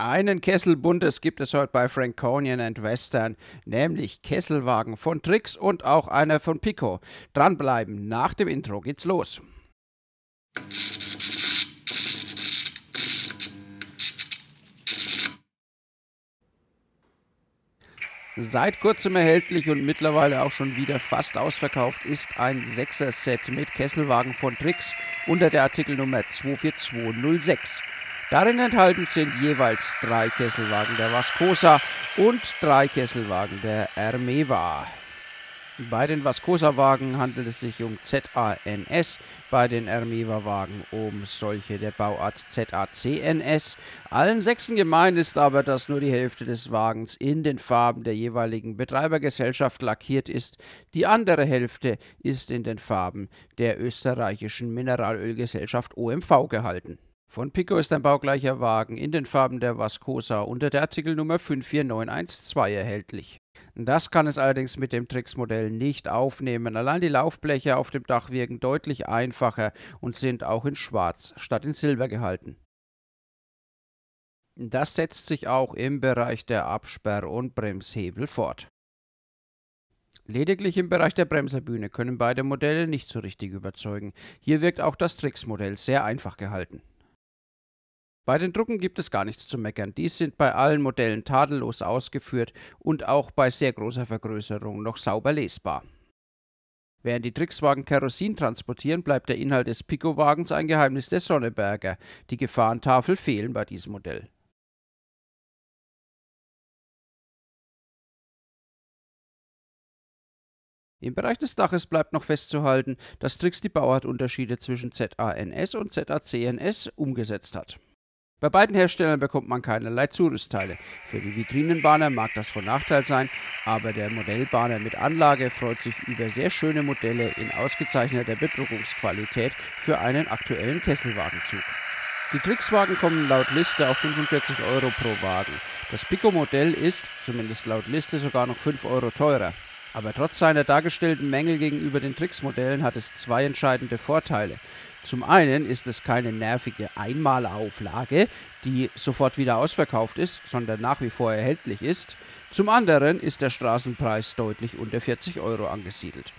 Einen Kessel Buntes gibt es heute bei Franconian and Western, nämlich Kesselwagen von Trix und auch einer von Pico. Dranbleiben, nach dem Intro geht's los. Seit kurzem erhältlich und mittlerweile auch schon wieder fast ausverkauft ist ein 6er-Set mit Kesselwagen von Trix unter der Artikelnummer 24206. Darin enthalten sind jeweils drei Kesselwagen der Vascosa und drei Kesselwagen der Ermeva. Bei den Vascosa-Wagen handelt es sich um ZANS, bei den Ermeva-Wagen um solche der Bauart ZACNS. Allen Sechsen gemein ist aber, dass nur die Hälfte des Wagens in den Farben der jeweiligen Betreibergesellschaft lackiert ist. Die andere Hälfte ist in den Farben der österreichischen Mineralölgesellschaft OMV gehalten. Von Pico ist ein baugleicher Wagen in den Farben der Vascosa unter der Artikelnummer 54912 erhältlich. Das kann es allerdings mit dem Trix-Modell nicht aufnehmen. Allein die Laufbleche auf dem Dach wirken deutlich einfacher und sind auch in Schwarz statt in Silber gehalten. Das setzt sich auch im Bereich der Absperr- und Bremshebel fort. Lediglich im Bereich der Bremserbühne können beide Modelle nicht so richtig überzeugen. Hier wirkt auch das Trix-Modell sehr einfach gehalten. Bei den Drucken gibt es gar nichts zu meckern. Dies sind bei allen Modellen tadellos ausgeführt und auch bei sehr großer Vergrößerung noch sauber lesbar. Während die Trixwagen Kerosin transportieren, bleibt der Inhalt des Pico-Wagens ein Geheimnis der Sonneberger. Die Gefahrentafel fehlen bei diesem Modell. Im Bereich des Daches bleibt noch festzuhalten, dass Trix die Bauartunterschiede zwischen ZANS und ZACNS umgesetzt hat. Bei beiden Herstellern bekommt man keinerlei Zurüstteile. Für die Vitrinenbahner mag das von Nachteil sein, aber der Modellbahner mit Anlage freut sich über sehr schöne Modelle in ausgezeichneter Bedruckungsqualität für einen aktuellen Kesselwagenzug. Die Trixwagen kommen laut Liste auf 45 Euro pro Wagen. Das Pico-Modell ist, zumindest laut Liste, sogar noch 5 Euro teurer. Aber trotz seiner dargestellten Mängel gegenüber den Trix-Modellen hat es zwei entscheidende Vorteile. Zum einen ist es keine nervige Einmalauflage, die sofort wieder ausverkauft ist, sondern nach wie vor erhältlich ist. Zum anderen ist der Straßenpreis deutlich unter 40 Euro angesiedelt.